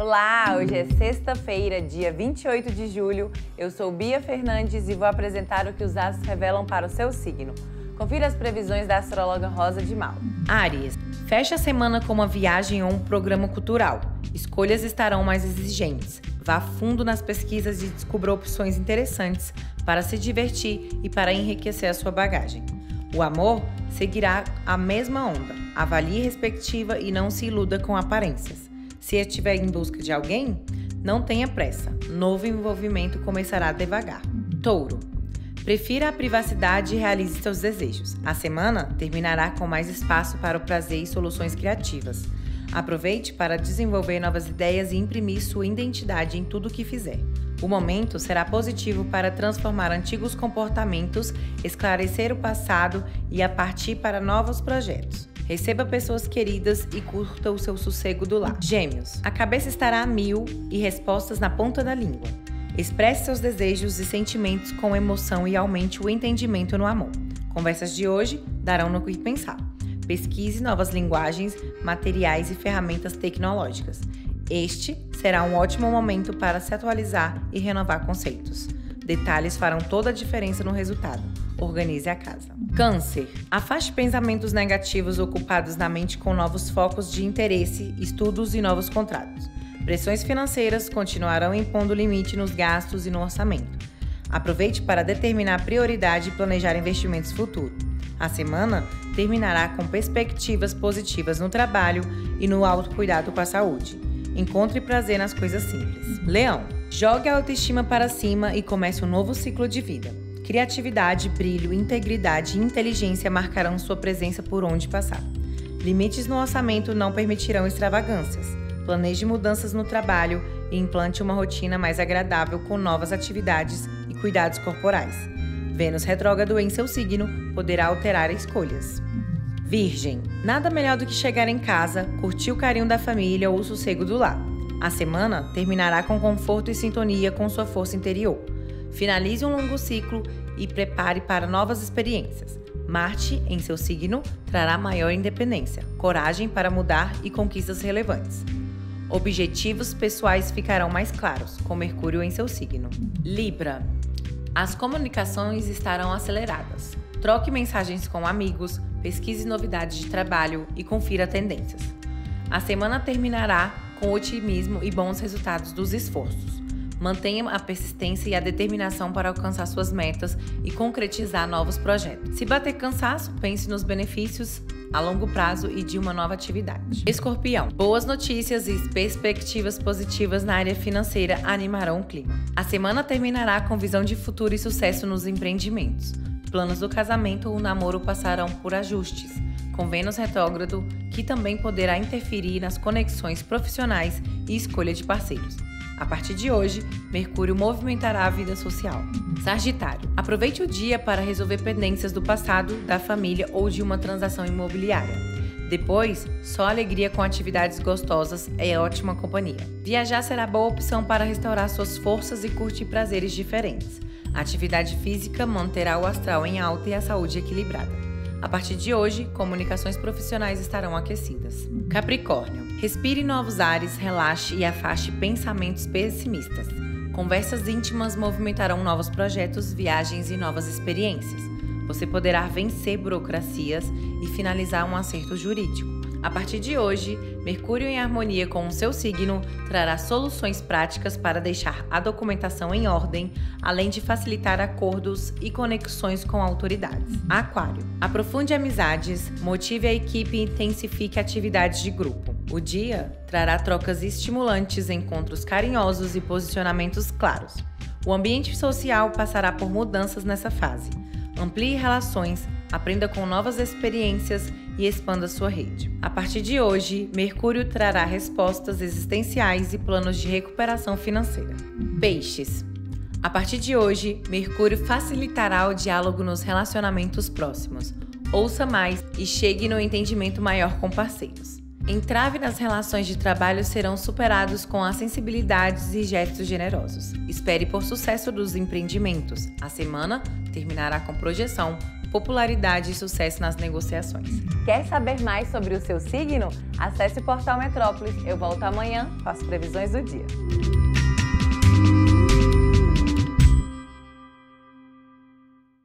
Olá, hoje é sexta-feira, dia 28 de julho. Eu sou Bia Fernandes e vou apresentar o que os astros revelam para o seu signo. Confira as previsões da astróloga Rosa de Mal. Áries, feche a semana com uma viagem ou um programa cultural. Escolhas estarão mais exigentes. Vá fundo nas pesquisas e descubra opções interessantes para se divertir e para enriquecer a sua bagagem. O amor seguirá a mesma onda. Avalie respectiva e não se iluda com aparências. Se estiver em busca de alguém, não tenha pressa. Novo envolvimento começará devagar. Touro. Prefira a privacidade e realize seus desejos. A semana terminará com mais espaço para o prazer e soluções criativas. Aproveite para desenvolver novas ideias e imprimir sua identidade em tudo o que fizer. O momento será positivo para transformar antigos comportamentos, esclarecer o passado e a partir para novos projetos. Receba pessoas queridas e curta o seu sossego do lar. Gêmeos. A cabeça estará a mil e respostas na ponta da língua. Expresse seus desejos e sentimentos com emoção e aumente o entendimento no amor. Conversas de hoje darão no que pensar. Pesquise novas linguagens, materiais e ferramentas tecnológicas. Este será um ótimo momento para se atualizar e renovar conceitos. Detalhes farão toda a diferença no resultado. Organize a casa. Câncer. Afaste pensamentos negativos ocupados na mente com novos focos de interesse, estudos e novos contratos. Pressões financeiras continuarão impondo limite nos gastos e no orçamento. Aproveite para determinar prioridade e planejar investimentos futuros. A semana terminará com perspectivas positivas no trabalho e no autocuidado com a saúde. Encontre prazer nas coisas simples. Leão. Jogue a autoestima para cima e comece um novo ciclo de vida. Criatividade, brilho, integridade e inteligência marcarão sua presença por onde passar. Limites no orçamento não permitirão extravagâncias. Planeje mudanças no trabalho e implante uma rotina mais agradável com novas atividades e cuidados corporais. Vênus retrógrado em seu signo poderá alterar escolhas. Virgem. Nada melhor do que chegar em casa, curtir o carinho da família ou o sossego do lar. A semana terminará com conforto e sintonia com sua força interior. Finalize um longo ciclo e prepare para novas experiências. Marte, em seu signo, trará maior independência, coragem para mudar e conquistas relevantes. Objetivos pessoais ficarão mais claros, com Mercúrio em seu signo. Libra. As comunicações estarão aceleradas. Troque mensagens com amigos, pesquise novidades de trabalho e confira tendências. A semana terminará com otimismo e bons resultados dos esforços. Mantenha a persistência e a determinação para alcançar suas metas e concretizar novos projetos. Se bater cansaço, pense nos benefícios a longo prazo e de uma nova atividade. Escorpião, boas notícias e perspectivas positivas na área financeira animarão o clima. A semana terminará com visão de futuro e sucesso nos empreendimentos. Planos do casamento ou namoro passarão por ajustes, com Vênus retrógrado, que também poderá interferir nas conexões profissionais e escolha de parceiros. A partir de hoje, Mercúrio movimentará a vida social. Sagitário, aproveite o dia para resolver pendências do passado, da família ou de uma transação imobiliária. Depois, só alegria com atividades gostosas é ótima companhia. Viajar será boa opção para restaurar suas forças e curtir prazeres diferentes. A atividade física manterá o astral em alta e a saúde equilibrada. A partir de hoje, comunicações profissionais estarão aquecidas. Capricórnio, respire novos ares, relaxe e afaste pensamentos pessimistas. Conversas íntimas movimentarão novos projetos, viagens e novas experiências. Você poderá vencer burocracias e finalizar um acerto jurídico. A partir de hoje, Mercúrio em harmonia com o seu signo trará soluções práticas para deixar a documentação em ordem, além de facilitar acordos e conexões com autoridades. Aquário. Aprofunde amizades, motive a equipe e intensifique atividades de grupo. O dia trará trocas estimulantes, encontros carinhosos e posicionamentos claros. O ambiente social passará por mudanças nessa fase. Amplie relações, aprenda com novas experiências e expanda sua rede. A partir de hoje, Mercúrio trará respostas existenciais e planos de recuperação financeira. Peixes. A partir de hoje, Mercúrio facilitará o diálogo nos relacionamentos próximos. Ouça mais e chegue no entendimento maior com parceiros. Entrave nas relações de trabalho serão superados com as sensibilidades e gestos generosos. Espere por sucesso dos empreendimentos. A semana terminará com projeção, popularidade e sucesso nas negociações. Quer saber mais sobre o seu signo? Acesse o portal Metrópolis. Eu volto amanhã com as previsões do dia.